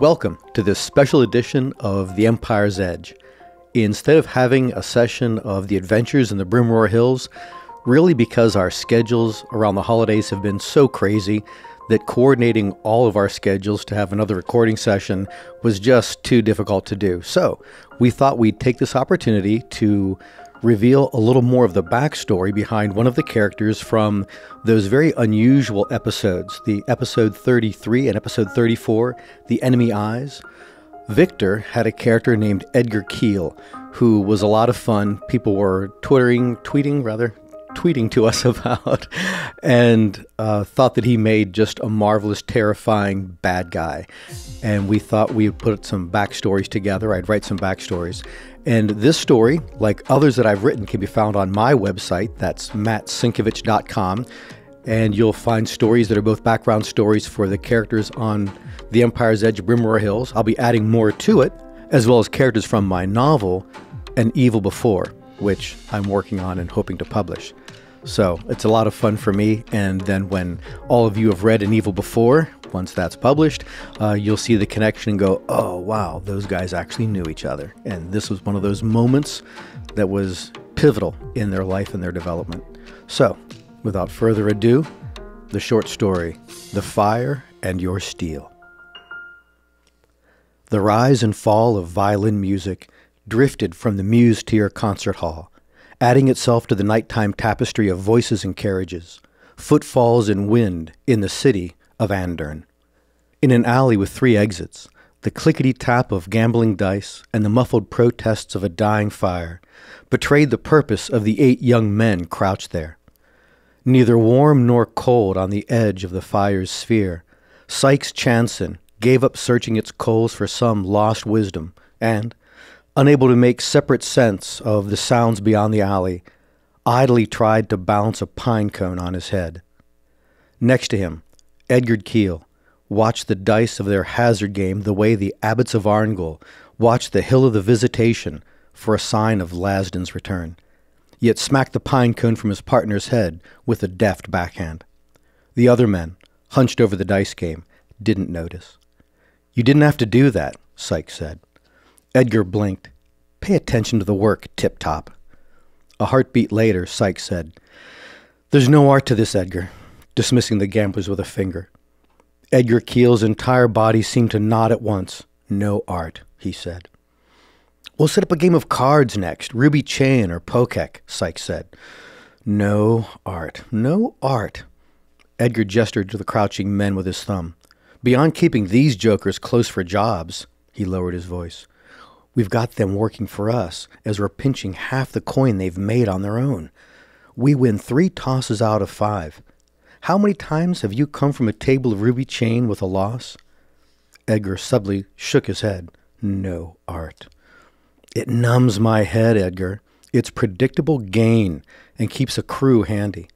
Welcome to this special edition of The Empire's Edge. Instead of having a session of the adventures in the Brimroar Hills, really because our schedules around the holidays have been so crazy that coordinating all of our schedules to have another recording session was just too difficult to do. So we thought we'd take this opportunity to reveal a little more of the backstory behind one of the characters from those very unusual episodes the episode 33 and episode 34, The Enemy Eyes. Victor had a character named Edgar Kiel, who was a lot of fun. People were twittering, tweeting rather, tweeting to us about, and uh, thought that he made just a marvelous, terrifying bad guy. And we thought we would put some backstories together. I'd write some backstories. And this story, like others that I've written, can be found on my website. That's mattsincevich.com. And you'll find stories that are both background stories for the characters on The Empire's Edge Brimroar Hills. I'll be adding more to it, as well as characters from my novel, An Evil Before, which I'm working on and hoping to publish. So it's a lot of fun for me. And then when all of you have read An Evil Before, once that's published, uh, you'll see the connection and go, oh, wow, those guys actually knew each other. And this was one of those moments that was pivotal in their life and their development. So, without further ado, the short story The Fire and Your Steel. The rise and fall of violin music drifted from the Muse Tier concert hall, adding itself to the nighttime tapestry of voices and carriages, footfalls and wind in the city of Andern. In an alley with three exits, the clickety tap of gambling dice and the muffled protests of a dying fire betrayed the purpose of the eight young men crouched there. Neither warm nor cold on the edge of the fire's sphere, Sykes Chanson gave up searching its coals for some lost wisdom, and, unable to make separate sense of the sounds beyond the alley, idly tried to balance a pine cone on his head. Next to him, Edgar Kiel watched the dice of their hazard game the way the abbots of Arngol watched the hill of the visitation for a sign of Lasdun's return, yet smacked the pine cone from his partner's head with a deft backhand. The other men, hunched over the dice game, didn't notice. You didn't have to do that, Sykes said. Edgar blinked. Pay attention to the work, Tip Top. A heartbeat later, Sykes said, There's no art to this, Edgar, dismissing the gamblers with a finger. Edgar Kiel's entire body seemed to nod at once. No art, he said. We'll set up a game of cards next, Ruby Chain or Pokek, Sykes said. No art, no art. Edgar gestured to the crouching men with his thumb. Beyond keeping these jokers close for jobs, he lowered his voice, we've got them working for us as we're pinching half the coin they've made on their own. We win three tosses out of five. How many times have you come from a table of ruby chain with a loss? Edgar suddenly shook his head. No art. It numbs my head, Edgar. It's predictable gain and keeps a crew handy.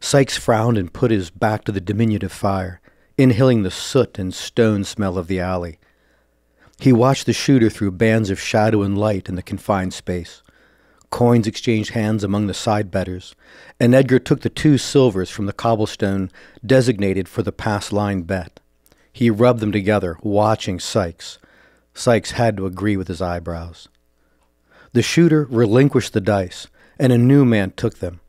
Sykes frowned and put his back to the diminutive fire, inhaling the soot and stone smell of the alley. He watched the shooter through bands of shadow and light in the confined space. Coins exchanged hands among the side betters, and Edgar took the two silvers from the cobblestone designated for the pass line bet. He rubbed them together, watching Sykes. Sykes had to agree with his eyebrows. The shooter relinquished the dice, and a new man took them.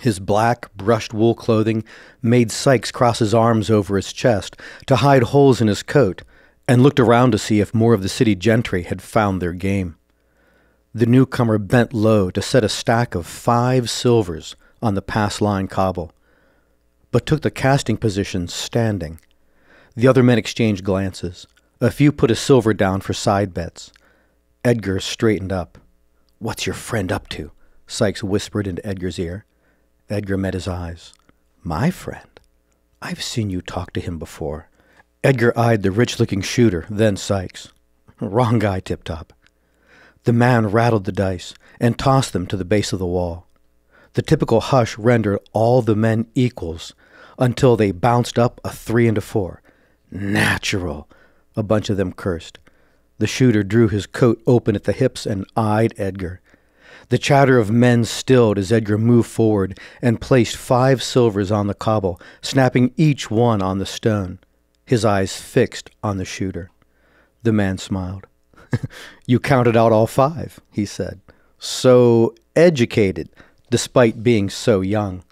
His black, brushed wool clothing made Sykes cross his arms over his chest to hide holes in his coat and looked around to see if more of the city gentry had found their game. The newcomer bent low to set a stack of five silvers on the pass line cobble, but took the casting position standing. The other men exchanged glances. A few put a silver down for side bets. Edgar straightened up. What's your friend up to? Sykes whispered into Edgar's ear. Edgar met his eyes. My friend? I've seen you talk to him before. Edgar eyed the rich looking shooter, then Sykes. Wrong guy, Tip Top. The man rattled the dice and tossed them to the base of the wall. The typical hush rendered all the men equals until they bounced up a three and a four. Natural, a bunch of them cursed. The shooter drew his coat open at the hips and eyed Edgar. The chatter of men stilled as Edgar moved forward and placed five silvers on the cobble, snapping each one on the stone. his eyes fixed on the shooter. The man smiled. you counted out all five, he said. So educated, despite being so young.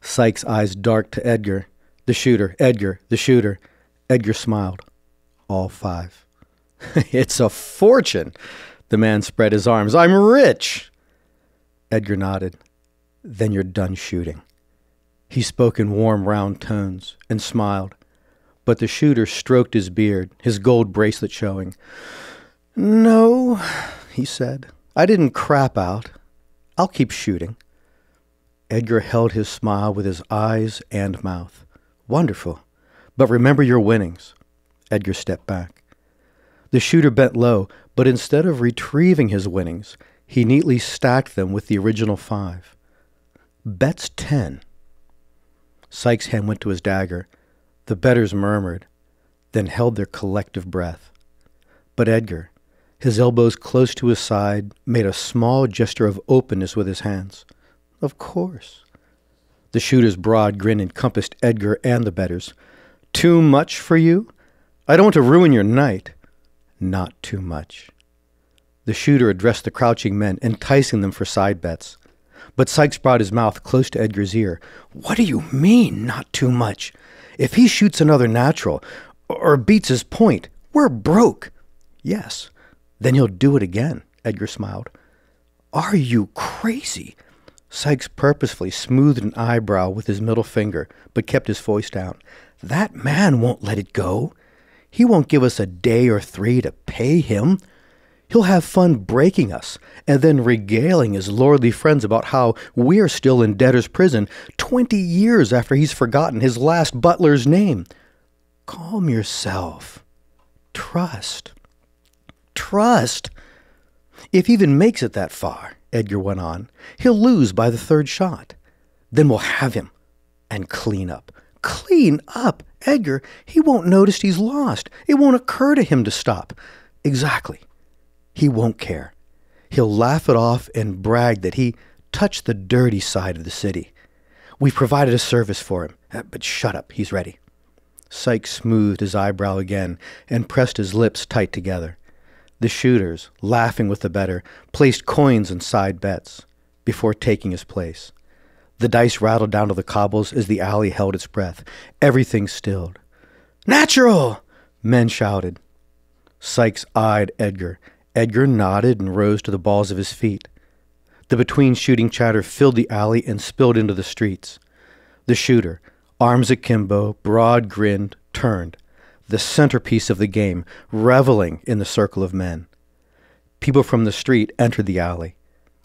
Sykes' eyes darted to Edgar. The shooter, Edgar, the shooter. Edgar smiled. All five. it's a fortune. The man spread his arms. I'm rich. Edgar nodded. Then you're done shooting. He spoke in warm, round tones and smiled, but the shooter stroked his beard, his gold bracelet showing. No, he said. I didn't crap out. I'll keep shooting. Edgar held his smile with his eyes and mouth. Wonderful. But remember your winnings. Edgar stepped back. The shooter bent low, but instead of retrieving his winnings, he neatly stacked them with the original five. Bets ten. Sykes' hand went to his dagger. The betters murmured, then held their collective breath. But Edgar, his elbows close to his side, made a small gesture of openness with his hands. Of course. The shooter's broad grin encompassed Edgar and the betters. Too much for you? I don't want to ruin your night. Not too much. The shooter addressed the crouching men, enticing them for side bets. But Sykes brought his mouth close to Edgar's ear. What do you mean, not too much? If he shoots another natural, or beats his point, we're broke. Yes. Then he'll do it again, Edgar smiled. Are you crazy? Sykes purposefully smoothed an eyebrow with his middle finger, but kept his voice down. That man won't let it go. He won't give us a day or three to pay him. He'll have fun breaking us and then regaling his lordly friends about how we're still in debtor's prison 20 years after he's forgotten his last butler's name. Calm yourself. Trust. Trust. If he even makes it that far, Edgar went on, he'll lose by the third shot. Then we'll have him and clean up. Clean up? Edgar, he won't notice he's lost. It won't occur to him to stop. Exactly. He won't care. He'll laugh it off and brag that he touched the dirty side of the city. We've provided a service for him. Uh, but shut up, he's ready. Sykes smoothed his eyebrow again and pressed his lips tight together. The shooters, laughing with the better, placed coins and side bets before taking his place. The dice rattled down to the cobbles as the alley held its breath. Everything stilled. Natural! Men shouted. Sykes eyed Edgar. Edgar nodded and rose to the balls of his feet. The between shooting chatter filled the alley and spilled into the streets. The shooter, arms akimbo, broad grinned, turned, the centerpiece of the game, reveling in the circle of men. People from the street entered the alley.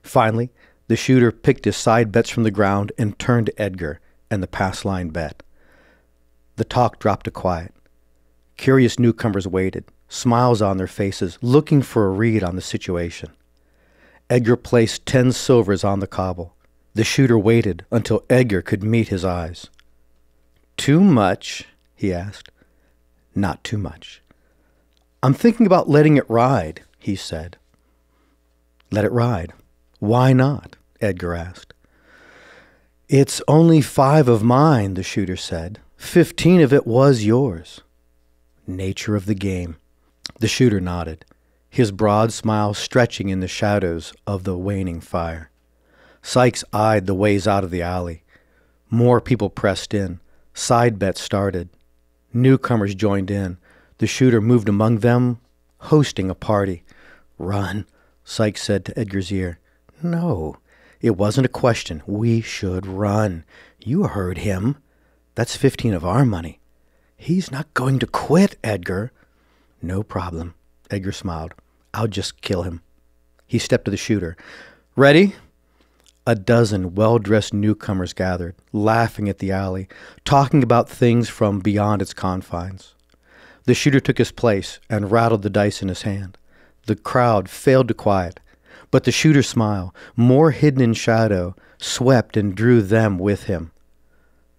Finally, the shooter picked his side bets from the ground and turned to Edgar and the pass line bet. The talk dropped to quiet. Curious newcomers waited, smiles on their faces, looking for a read on the situation. Edgar placed ten silvers on the cobble. The shooter waited until Edgar could meet his eyes. Too much? he asked. Not too much. I'm thinking about letting it ride, he said. Let it ride. Why not? Edgar asked. It's only five of mine, the shooter said. Fifteen of it was yours. Nature of the game. The shooter nodded, his broad smile stretching in the shadows of the waning fire. Sykes eyed the ways out of the alley. More people pressed in. Side bets started. Newcomers joined in. The shooter moved among them, hosting a party. Run, Sykes said to Edgar's ear. No, it wasn't a question. We should run. You heard him. That's fifteen of our money. He's not going to quit, Edgar. No problem. Edgar smiled. I'll just kill him. He stepped to the shooter. Ready? A dozen well dressed newcomers gathered, laughing at the alley, talking about things from beyond its confines. The shooter took his place and rattled the dice in his hand. The crowd failed to quiet. But the shooter's smile, more hidden in shadow, swept and drew them with him.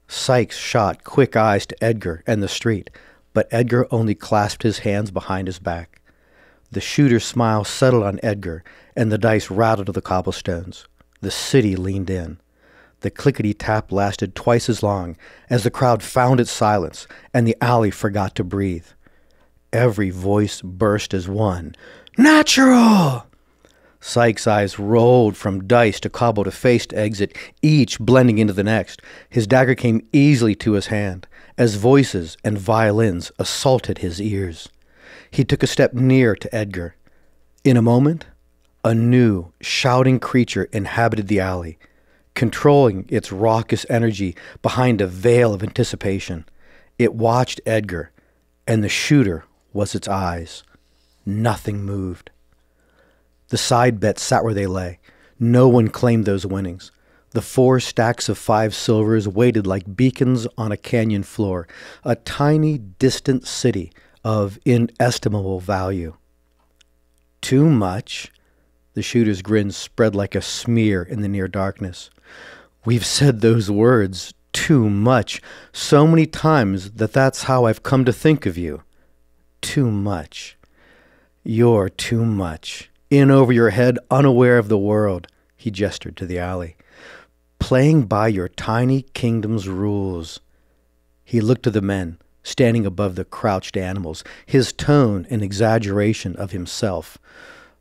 Sykes shot quick eyes to Edgar and the street, but Edgar only clasped his hands behind his back. The shooter's smile settled on Edgar, and the dice rattled to the cobblestones. The city leaned in. The clickety tap lasted twice as long as the crowd found its silence and the alley forgot to breathe. Every voice burst as one. Natural! Sykes' eyes rolled from dice to cobble to face to exit, each blending into the next. His dagger came easily to his hand as voices and violins assaulted his ears. He took a step near to Edgar. In a moment, a new, shouting creature inhabited the alley, controlling its raucous energy behind a veil of anticipation. It watched Edgar, and the shooter was its eyes. Nothing moved. The side bets sat where they lay. No one claimed those winnings. The four stacks of five silvers waited like beacons on a canyon floor, a tiny, distant city of inestimable value. Too much? The shooter's grin spread like a smear in the near darkness. We've said those words too much so many times that that's how I've come to think of you. Too much. You're too much in over your head, unaware of the world, he gestured to the alley, playing by your tiny kingdom's rules. He looked to the men, standing above the crouched animals, his tone an exaggeration of himself.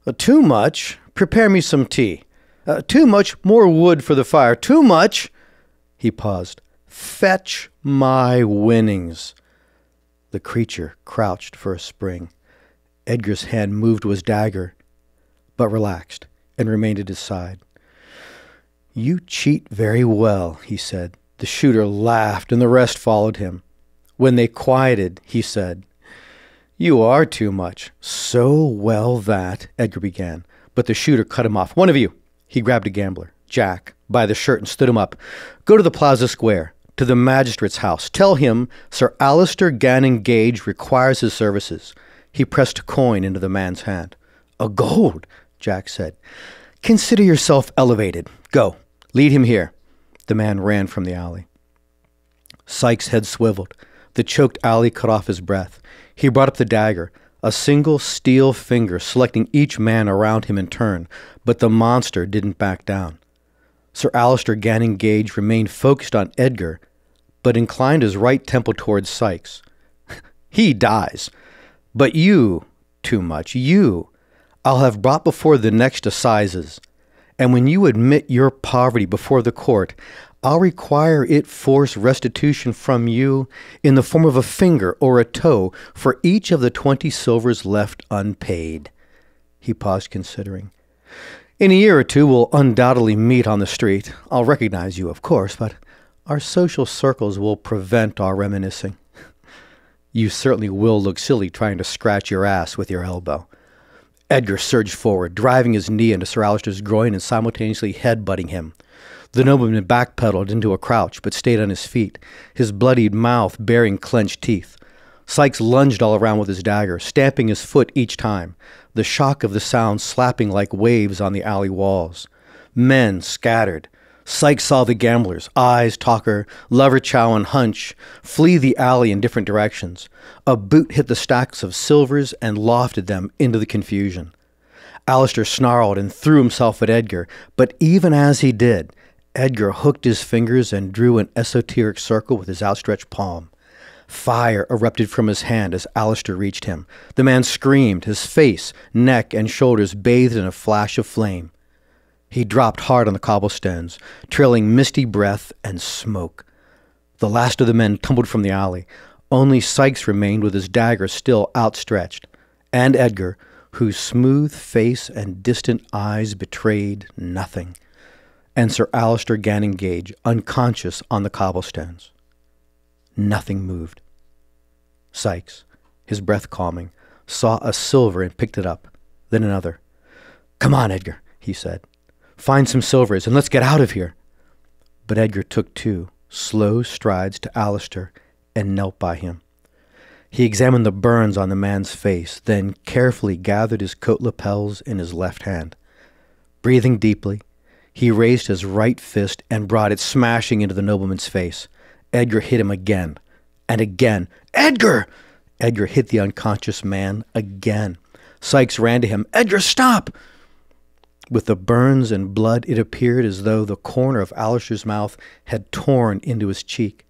Uh, too much? Prepare me some tea. Uh, too much? More wood for the fire. Too much? He paused. Fetch my winnings. The creature crouched for a spring. Edgar's hand moved to his dagger but relaxed and remained at his side. You cheat very well, he said. The shooter laughed, and the rest followed him. When they quieted, he said, You are too much. So well that, Edgar began, but the shooter cut him off. One of you, he grabbed a gambler, Jack, by the shirt and stood him up. Go to the Plaza Square, to the magistrate's house. Tell him Sir Alistair Gannon Gage requires his services. He pressed a coin into the man's hand. A gold, Jack said. Consider yourself elevated. Go. Lead him here. The man ran from the alley. Sykes' head swiveled. The choked alley cut off his breath. He brought up the dagger, a single steel finger selecting each man around him in turn, but the monster didn't back down. Sir Alistair Gannon Gage remained focused on Edgar, but inclined his right temple towards Sykes. he dies. But you, too much, you, I'll have brought before the next assizes. And when you admit your poverty before the court, I'll require it force restitution from you in the form of a finger or a toe for each of the twenty silvers left unpaid. He paused, considering. In a year or two, we'll undoubtedly meet on the street. I'll recognize you, of course, but our social circles will prevent our reminiscing. You certainly will look silly trying to scratch your ass with your elbow. Edgar surged forward, driving his knee into Sir Alistair's groin and simultaneously head-butting him. The nobleman backpedaled into a crouch, but stayed on his feet, his bloodied mouth baring clenched teeth. Sykes lunged all around with his dagger, stamping his foot each time, the shock of the sound slapping like waves on the alley walls. Men scattered, Sykes saw the gamblers, Eyes, Talker, Lover Chow, and Hunch, flee the alley in different directions. A boot hit the stacks of silvers and lofted them into the confusion. Alistair snarled and threw himself at Edgar, but even as he did, Edgar hooked his fingers and drew an esoteric circle with his outstretched palm. Fire erupted from his hand as Alistair reached him. The man screamed, his face, neck, and shoulders bathed in a flash of flame. He dropped hard on the cobblestones, trailing misty breath and smoke. The last of the men tumbled from the alley. Only Sykes remained with his dagger still outstretched, and Edgar, whose smooth face and distant eyes betrayed nothing, and Sir Alistair Gannon Gage, unconscious on the cobblestones. Nothing moved. Sykes, his breath calming, saw a silver and picked it up, then another. Come on, Edgar, he said. Find some silvers and let's get out of here. But Edgar took two slow strides to Alistair and knelt by him. He examined the burns on the man's face, then carefully gathered his coat lapels in his left hand. Breathing deeply, he raised his right fist and brought it smashing into the nobleman's face. Edgar hit him again and again. Edgar! Edgar hit the unconscious man again. Sykes ran to him. Edgar, stop! With the burns and blood, it appeared as though the corner of Alistair's mouth had torn into his cheek.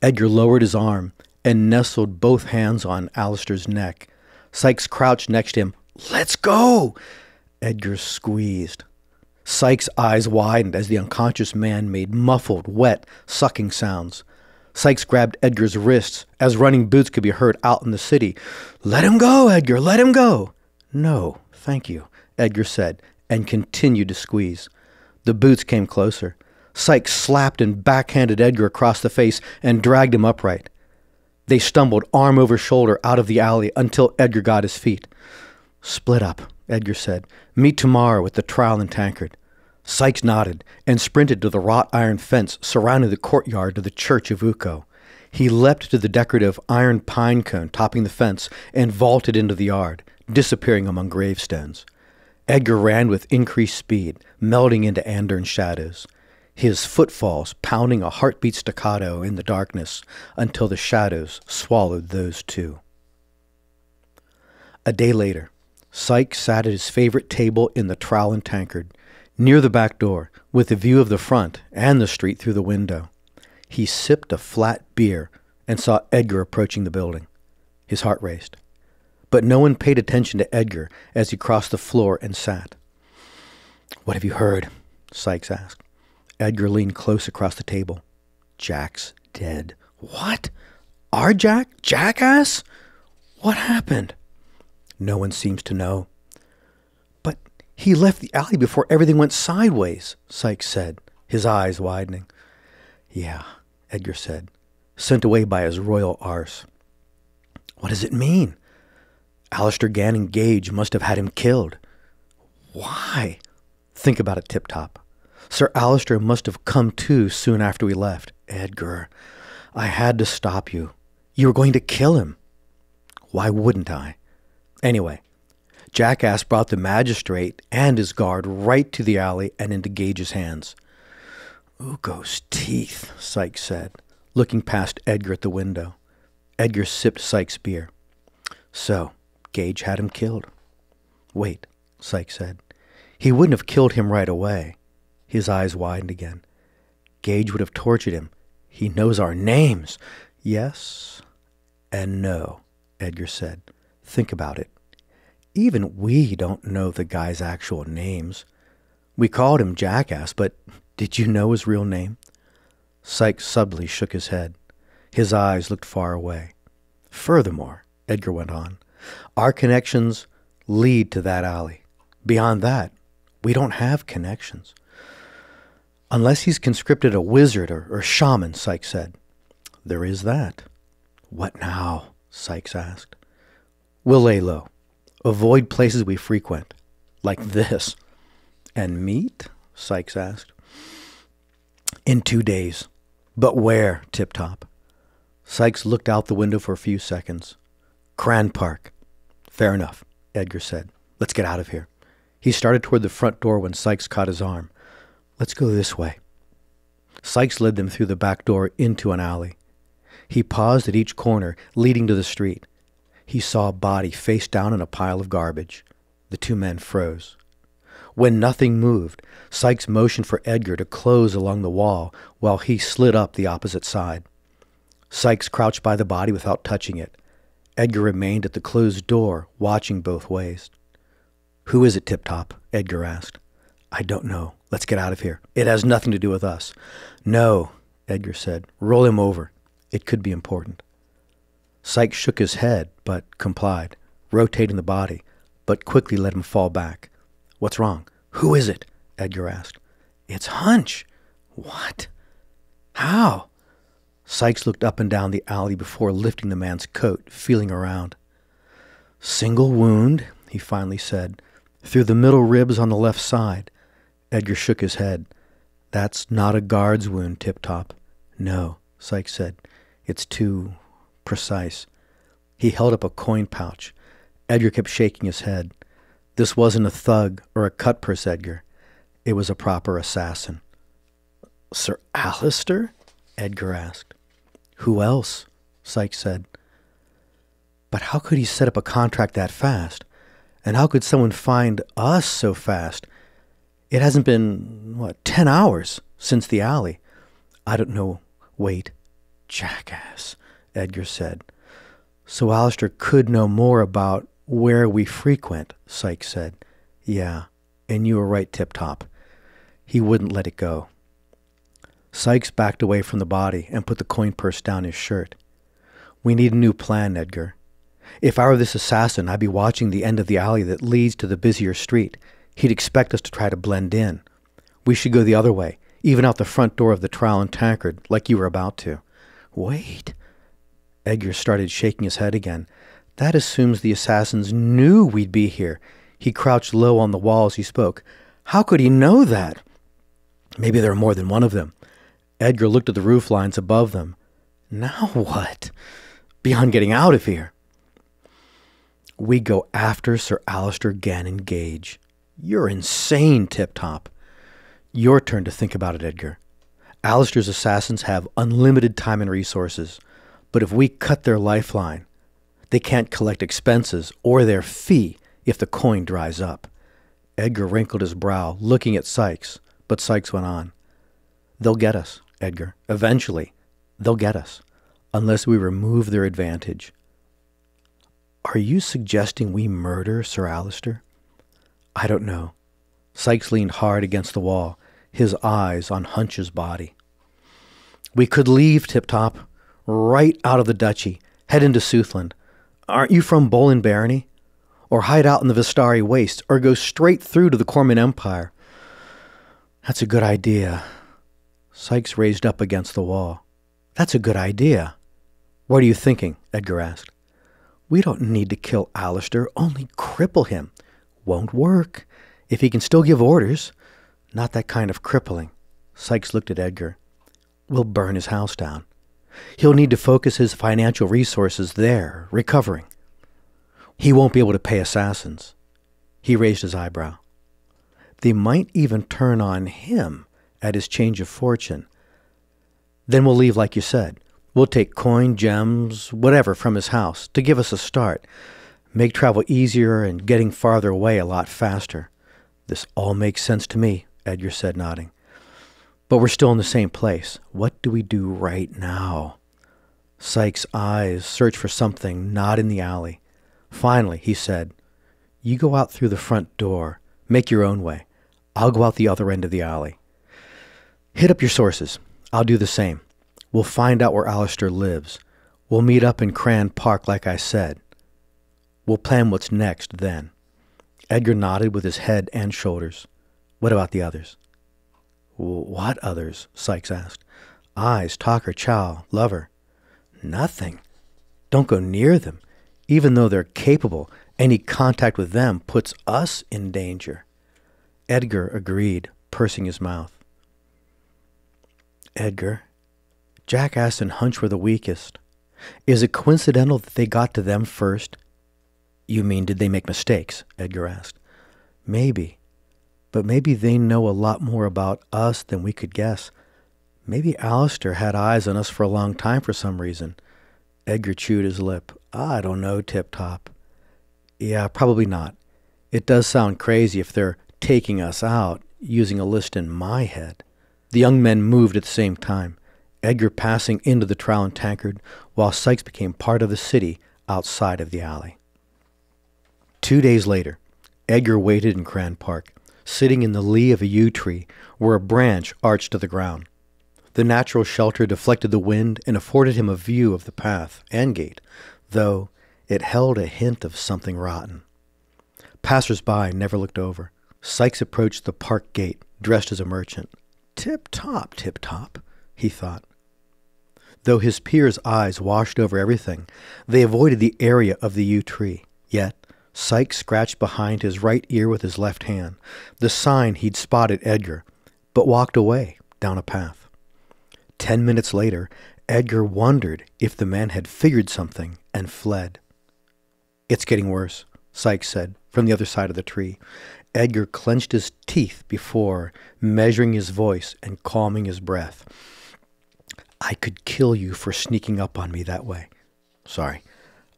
Edgar lowered his arm and nestled both hands on Alistair's neck. Sykes crouched next to him. Let's go! Edgar squeezed. Sykes' eyes widened as the unconscious man made muffled, wet, sucking sounds. Sykes grabbed Edgar's wrists as running boots could be heard out in the city. Let him go, Edgar, let him go. No, thank you, Edgar said, and continued to squeeze. The boots came closer. Sykes slapped and backhanded Edgar across the face and dragged him upright. They stumbled arm over shoulder out of the alley until Edgar got his feet. Split up, Edgar said. Meet tomorrow at the Trowel and Tankard. Sykes nodded and sprinted to the wrought iron fence surrounding the courtyard to the church of Uko. He leapt to the decorative iron pine cone topping the fence and vaulted into the yard, disappearing among gravestones. Edgar ran with increased speed, melting into Andern's shadows, his footfalls pounding a heartbeat staccato in the darkness until the shadows swallowed those two. A day later, Sykes sat at his favorite table in the trowel and tankard, near the back door, with a view of the front and the street through the window. He sipped a flat beer and saw Edgar approaching the building. His heart raced. But no one paid attention to Edgar as he crossed the floor and sat. What have you heard? Sykes asked. Edgar leaned close across the table. Jack's dead. What? Our Jack? Jackass? What happened? No one seems to know. But he left the alley before everything went sideways, Sykes said, his eyes widening. Yeah, Edgar said, sent away by his royal arse. What does it mean? Alistair Gannon Gage must have had him killed. Why? Think about it, Tip Top. Sir Alistair must have come to soon after we left. Edgar, I had to stop you. You were going to kill him. Why wouldn't I? Anyway, Jackass brought the magistrate and his guard right to the alley and into Gage's hands. Uko's teeth, Sykes said, looking past Edgar at the window. Edgar sipped Sykes' beer. So, Gage had him killed. Wait, Sykes said. He wouldn't have killed him right away. His eyes widened again. Gage would have tortured him. He knows our names. Yes and no, Edgar said. Think about it. Even we don't know the guy's actual names. We called him Jackass, but did you know his real name? Sykes subtly shook his head. His eyes looked far away. Furthermore, Edgar went on, our connections lead to that alley. Beyond that, we don't have connections. Unless he's conscripted a wizard or, or shaman, Sykes said. There is that. What now? Sykes asked. We'll lay low. Avoid places we frequent, like this. And meet? Sykes asked. In two days. But where, Tip Top? Sykes looked out the window for a few seconds. Cran Park. Fair enough, Edgar said. Let's get out of here. He started toward the front door when Sykes caught his arm. Let's go this way. Sykes led them through the back door into an alley. He paused at each corner leading to the street. He saw a body face down in a pile of garbage. The two men froze. When nothing moved, Sykes motioned for Edgar to close along the wall while he slid up the opposite side. Sykes crouched by the body without touching it. Edgar remained at the closed door, watching both ways. Who is it, Tip Top? Edgar asked. I don't know. Let's get out of here. It has nothing to do with us. No, Edgar said. Roll him over. It could be important. Sykes shook his head, but complied, rotating the body, but quickly let him fall back. What's wrong? Who is it? Edgar asked. It's Hunch. What? How? Sykes looked up and down the alley before lifting the man's coat, feeling around. Single wound, he finally said, through the middle ribs on the left side. Edgar shook his head. That's not a guard's wound, Tip Top. No, Sykes said. It's too precise. He held up a coin pouch. Edgar kept shaking his head. This wasn't a thug or a cut purse, Edgar. It was a proper assassin. Sir Alistair? Edgar asked. Who else? Sykes said. But how could he set up a contract that fast? And how could someone find us so fast? It hasn't been, what, ten hours since the alley. I don't know. Wait. Jackass, Edgar said. So Alistair could know more about where we frequent, Sykes said. Yeah, and you were right, Tip Top. He wouldn't let it go. Sykes backed away from the body and put the coin purse down his shirt. We need a new plan, Edgar. If I were this assassin, I'd be watching the end of the alley that leads to the busier street. He'd expect us to try to blend in. We should go the other way, even out the front door of the Trowel and Tankard, like you were about to. Wait. Edgar started shaking his head again. That assumes the assassins knew we'd be here. He crouched low on the wall as he spoke. How could he know that? Maybe there are more than one of them. Edgar looked at the roof lines above them. Now what? Beyond getting out of here. We go after Sir Alistair Gannon Gage. You're insane, Tip Top. Your turn to think about it, Edgar. Alistair's assassins have unlimited time and resources, but if we cut their lifeline, they can't collect expenses or their fee if the coin dries up. Edgar wrinkled his brow, looking at Sykes, but Sykes went on. They'll get us, Edgar. Eventually, they'll get us, unless we remove their advantage. Are you suggesting we murder Sir Alistair? I don't know. Sykes leaned hard against the wall, his eyes on Hunch's body. We could leave Tip Top, right out of the duchy, head into Southland. Aren't you from Bolin Barony? Or hide out in the Vistari Waste, or go straight through to the Corman Empire. That's a good idea. Sykes raised up against the wall. That's a good idea. What are you thinking? Edgar asked. We don't need to kill Alistair, only cripple him. Won't work. If he can still give orders. Not that kind of crippling. Sykes looked at Edgar. We'll burn his house down. He'll need to focus his financial resources there, recovering. He won't be able to pay assassins. He raised his eyebrow. They might even turn on him at his change of fortune. Then we'll leave like you said. We'll take coin, gems, whatever from his house to give us a start. Make travel easier and getting farther away a lot faster. This all makes sense to me, Edgar said, nodding. But we're still in the same place. What do we do right now? Sykes' eyes searched for something not in the alley. Finally, he said, You go out through the front door. Make your own way. I'll go out the other end of the alley. Hit up your sources. I'll do the same. We'll find out where Alistair lives. We'll meet up in Cran Park, like I said. We'll plan what's next then. Edgar nodded with his head and shoulders. What about the others? What others? Sykes asked. Eyes, Talker, Chow, Lover. Nothing. Don't go near them. Even though they're capable, any contact with them puts us in danger. Edgar agreed, pursing his mouth. Edgar, Jackass and Hunch were the weakest. Is it coincidental that they got to them first? You mean, did they make mistakes? Edgar asked. Maybe. But maybe they know a lot more about us than we could guess. Maybe Alistair had eyes on us for a long time for some reason. Edgar chewed his lip. I don't know, Tip Top. Yeah, probably not. It does sound crazy if they're taking us out, using a list in my head. The young men moved at the same time, Edgar passing into the Trowel and Tankard, while Sykes became part of the city outside of the alley. Two days later, Edgar waited in Cran Park, sitting in the lee of a yew tree where a branch arched to the ground. The natural shelter deflected the wind and afforded him a view of the path and gate, though it held a hint of something rotten. Passers-by never looked over. Sykes approached the park gate, dressed as a merchant. Tip top, tip top, he thought. Though his peers' eyes washed over everything, they avoided the area of the yew tree. Yet Sykes scratched behind his right ear with his left hand, the sign he'd spotted Edgar, but walked away down a path. Ten minutes later, Edgar wondered if the man had figured something and fled. It's getting worse, Sykes said from the other side of the tree. Edgar clenched his teeth before measuring his voice and calming his breath. I could kill you for sneaking up on me that way. Sorry,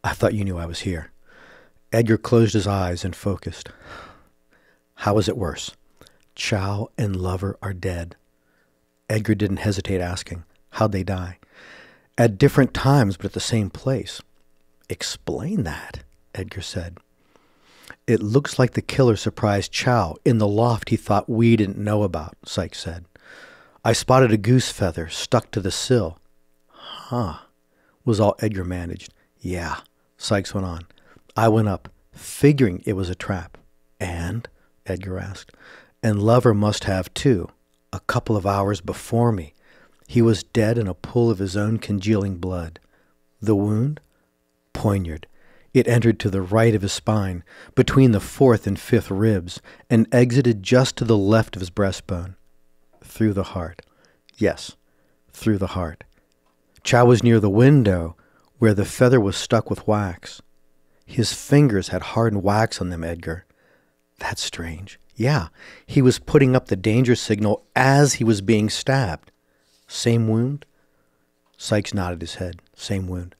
I thought you knew I was here. Edgar closed his eyes and focused. How is it worse? Chow and Lover are dead. Edgar didn't hesitate asking, How'd they die? At different times, but at the same place. Explain that, Edgar said. It looks like the killer surprised Chow in the loft he thought we didn't know about, Sykes said. I spotted a goose feather stuck to the sill. Huh, was all Edgar managed. Yeah, Sykes went on. I went up, figuring it was a trap. And? Edgar asked and Lover must have too, a couple of hours before me. He was dead in a pool of his own congealing blood. The wound? Poignard. It entered to the right of his spine, between the fourth and fifth ribs, and exited just to the left of his breastbone. Through the heart. Yes, through the heart. Chow was near the window, where the feather was stuck with wax. His fingers had hardened wax on them, Edgar. That's strange. Yeah, he was putting up the danger signal as he was being stabbed. Same wound? Sykes nodded his head. Same wound.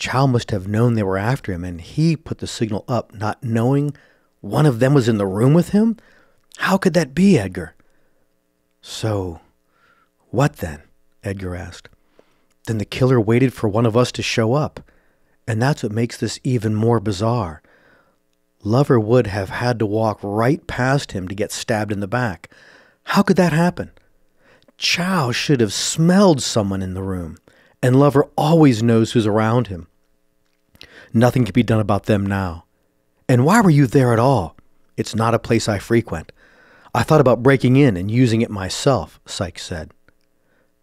Chow must have known they were after him, and he put the signal up, not knowing one of them was in the room with him? How could that be, Edgar? So, what then? Edgar asked. Then the killer waited for one of us to show up. And that's what makes this even more bizarre. Lover would have had to walk right past him to get stabbed in the back. How could that happen? Chow should have smelled someone in the room, and Lover always knows who's around him. Nothing can be done about them now. And why were you there at all? It's not a place I frequent. I thought about breaking in and using it myself, Sykes said.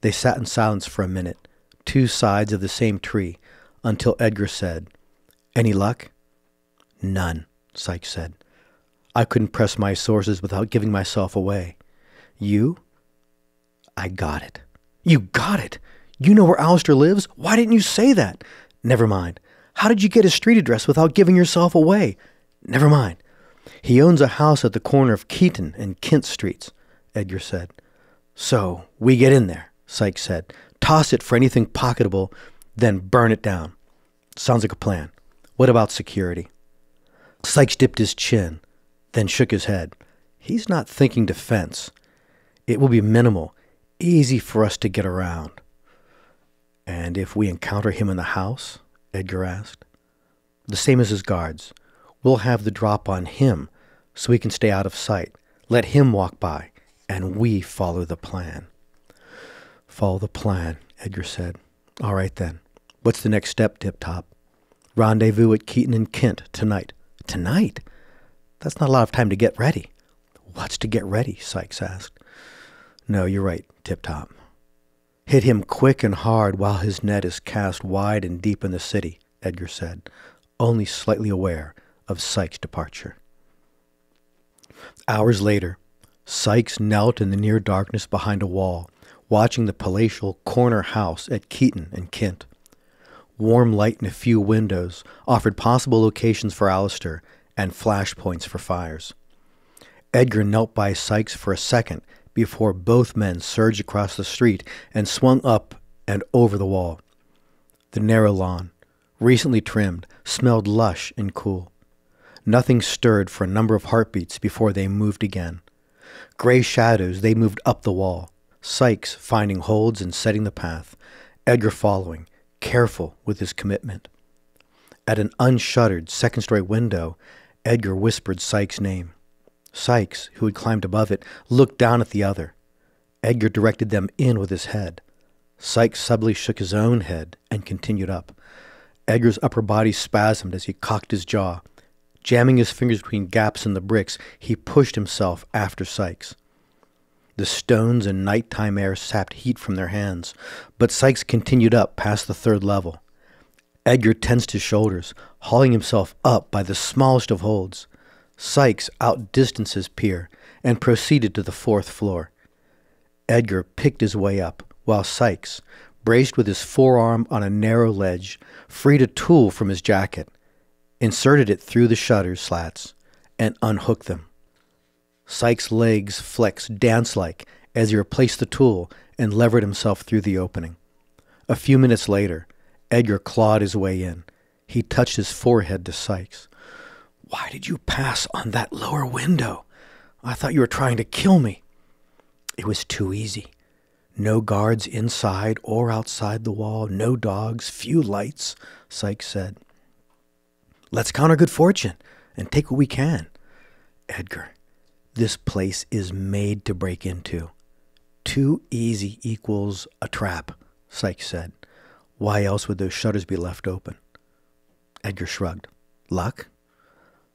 They sat in silence for a minute, two sides of the same tree, until Edgar said, Any luck? None. Sykes said. I couldn't press my sources without giving myself away. You? I got it. You got it? You know where Alistair lives? Why didn't you say that? Never mind. How did you get his street address without giving yourself away? Never mind. He owns a house at the corner of Keaton and Kent Streets, Edgar said. So we get in there, Sykes said. Toss it for anything pocketable, then burn it down. Sounds like a plan. What about security? Sykes dipped his chin, then shook his head. He's not thinking defense. It will be minimal, easy for us to get around. And if we encounter him in the house? Edgar asked. The same as his guards. We'll have the drop on him so he can stay out of sight. Let him walk by, and we follow the plan. Follow the plan, Edgar said. All right then. What's the next step, Tip Top? Rendezvous at Keaton and Kent tonight. Tonight? That's not a lot of time to get ready. What's to get ready? Sykes asked. No, you're right, Tip Top. Hit him quick and hard while his net is cast wide and deep in the city, Edgar said, only slightly aware of Sykes' departure. Hours later, Sykes knelt in the near darkness behind a wall, watching the palatial corner house at Keaton and Kent. Warm light in a few windows offered possible locations for Alistair and flashpoints for fires. Edgar knelt by Sykes for a second before both men surged across the street and swung up and over the wall. The narrow lawn, recently trimmed, smelled lush and cool. Nothing stirred for a number of heartbeats before they moved again. Gray shadows, they moved up the wall, Sykes finding holds and setting the path, Edgar following, careful with his commitment. At an unshuttered second story window, Edgar whispered Sykes' name. Sykes, who had climbed above it, looked down at the other. Edgar directed them in with his head. Sykes subtly shook his own head and continued up. Edgar's upper body spasmed as he cocked his jaw. Jamming his fingers between gaps in the bricks, he pushed himself after Sykes. The stones and nighttime air sapped heat from their hands, but Sykes continued up past the third level. Edgar tensed his shoulders, hauling himself up by the smallest of holds. Sykes outdistanced his peer and proceeded to the fourth floor. Edgar picked his way up, while Sykes, braced with his forearm on a narrow ledge, freed a tool from his jacket, inserted it through the shutter slats, and unhooked them. Sykes' legs flexed dance like as he replaced the tool and levered himself through the opening. A few minutes later, Edgar clawed his way in. He touched his forehead to Sykes. Why did you pass on that lower window? I thought you were trying to kill me. It was too easy. No guards inside or outside the wall, no dogs, few lights, Sykes said. Let's count our good fortune and take what we can. Edgar, this place is made to break into. Too easy equals a trap, Sykes said. Why else would those shutters be left open? Edgar shrugged. Luck?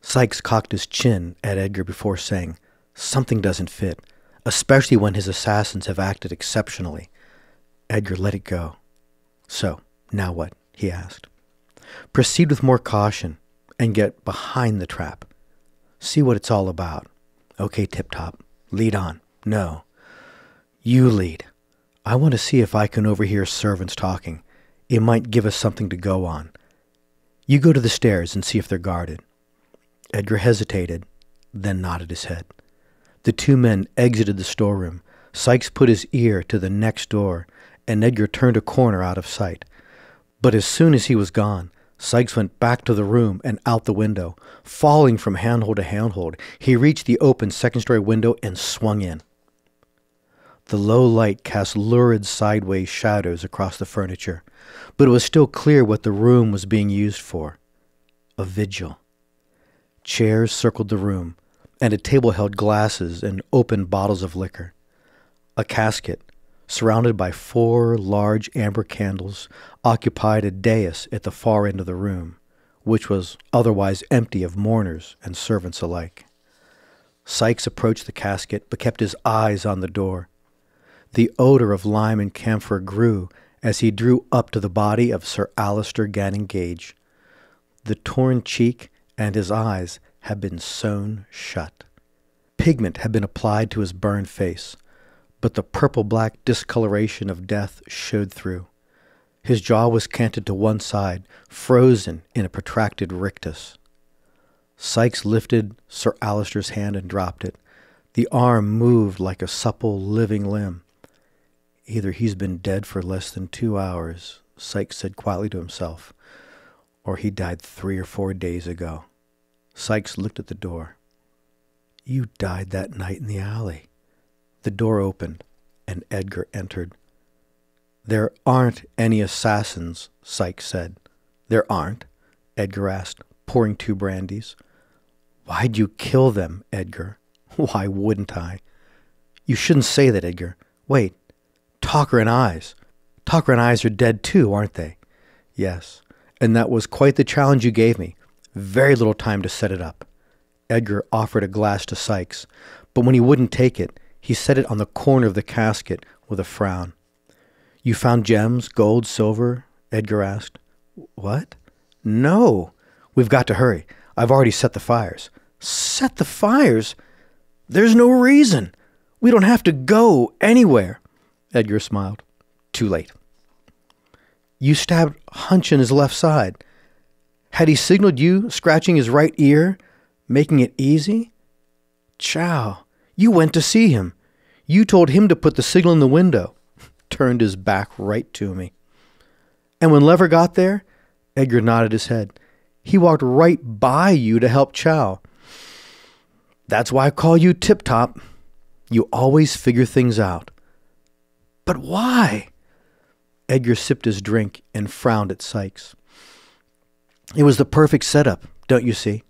Sykes cocked his chin at Edgar before saying, Something doesn't fit especially when his assassins have acted exceptionally. Edgar let it go. So, now what? he asked. Proceed with more caution and get behind the trap. See what it's all about. Okay, Tip Top, lead on. No. You lead. I want to see if I can overhear servants talking. It might give us something to go on. You go to the stairs and see if they're guarded. Edgar hesitated, then nodded his head. The two men exited the storeroom. Sykes put his ear to the next door, and Edgar turned a corner out of sight. But as soon as he was gone, Sykes went back to the room and out the window. Falling from handhold to handhold, he reached the open second story window and swung in. The low light cast lurid sideways shadows across the furniture, but it was still clear what the room was being used for a vigil. Chairs circled the room, and a table held glasses and open bottles of liquor. A casket, surrounded by four large amber candles, occupied a dais at the far end of the room, which was otherwise empty of mourners and servants alike. Sykes approached the casket, but kept his eyes on the door. The odor of lime and camphor grew as he drew up to the body of Sir Alistair Gannon Gage. The torn cheek and his eyes had been sewn shut. Pigment had been applied to his burned face, but the purple black discoloration of death showed through. His jaw was canted to one side, frozen in a protracted rictus. Sykes lifted Sir Alistair's hand and dropped it. The arm moved like a supple, living limb. Either he's been dead for less than two hours, Sykes said quietly to himself, or he died three or four days ago. Sykes looked at the door. You died that night in the alley. The door opened, and Edgar entered. There aren't any assassins, Sykes said. There aren't, Edgar asked, pouring two brandies. Why'd you kill them, Edgar? Why wouldn't I? You shouldn't say that, Edgar. Wait, Talker and Eyes. Talker and Eyes are dead too, aren't they? Yes, and that was quite the challenge you gave me. Very little time to set it up. Edgar offered a glass to Sykes, but when he wouldn't take it, he set it on the corner of the casket with a frown. You found gems, gold, silver? Edgar asked. What? No. We've got to hurry. I've already set the fires. Set the fires? There's no reason. We don't have to go anywhere. Edgar smiled. Too late. You stabbed Hunch in his left side. Had he signaled you, scratching his right ear, making it easy? Chow, you went to see him. You told him to put the signal in the window. Turned his back right to me. And when Lever got there, Edgar nodded his head. He walked right by you to help Chow. That's why I call you Tip Top. You always figure things out. But why? Edgar sipped his drink and frowned at Sykes. It was the perfect setup, don't you see?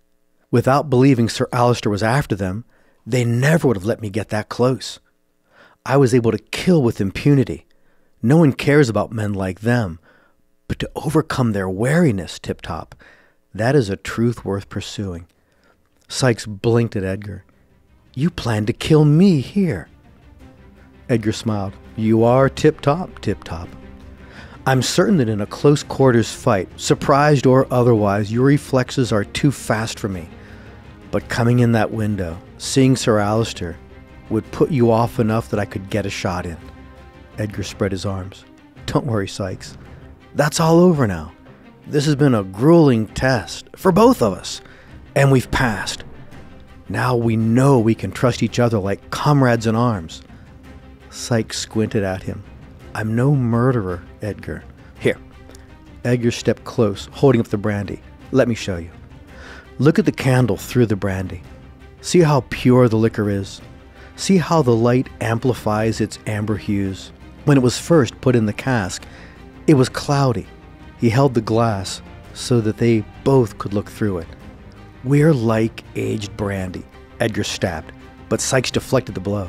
Without believing Sir Alistair was after them, they never would have let me get that close. I was able to kill with impunity. No one cares about men like them. But to overcome their wariness, Tip Top, that is a truth worth pursuing. Sykes blinked at Edgar. You plan to kill me here. Edgar smiled. You are Tip Top, Tip Top. I'm certain that in a close quarters fight, surprised or otherwise, your reflexes are too fast for me. But coming in that window, seeing Sir Alistair, would put you off enough that I could get a shot in. Edgar spread his arms. Don't worry, Sykes. That's all over now. This has been a grueling test for both of us, and we've passed. Now we know we can trust each other like comrades in arms. Sykes squinted at him. I'm no murderer, Edgar. Here. Edgar stepped close, holding up the brandy. Let me show you. Look at the candle through the brandy. See how pure the liquor is. See how the light amplifies its amber hues. When it was first put in the cask, it was cloudy. He held the glass so that they both could look through it. We're like aged brandy, Edgar stabbed, but Sykes deflected the blow.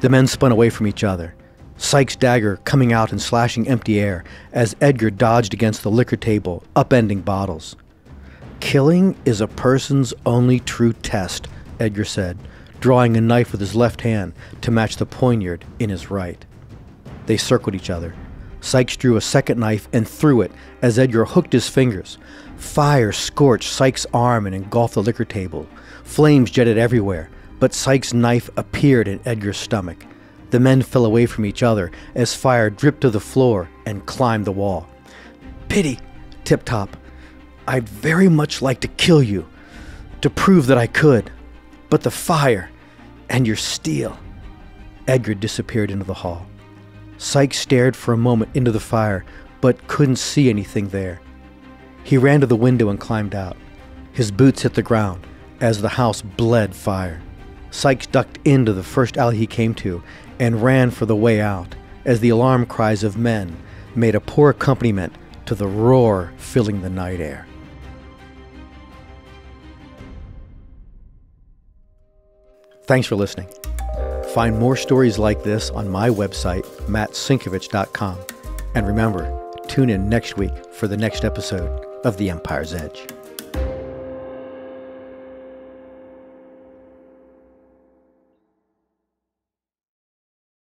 The men spun away from each other. Sykes' dagger coming out and slashing empty air as Edgar dodged against the liquor table, upending bottles. Killing is a person's only true test, Edgar said, drawing a knife with his left hand to match the poignard in his right. They circled each other. Sykes drew a second knife and threw it as Edgar hooked his fingers. Fire scorched Sykes' arm and engulfed the liquor table. Flames jetted everywhere, but Sykes' knife appeared in Edgar's stomach. The men fell away from each other as fire dripped to the floor and climbed the wall. Pity, Tip Top. I'd very much like to kill you, to prove that I could. But the fire and your steel. Edgar disappeared into the hall. Sykes stared for a moment into the fire, but couldn't see anything there. He ran to the window and climbed out. His boots hit the ground as the house bled fire. Sykes ducked into the first alley he came to and ran for the way out as the alarm cries of men made a poor accompaniment to the roar filling the night air. Thanks for listening. Find more stories like this on my website, mattsincevich.com. And remember, tune in next week for the next episode of The Empire's Edge.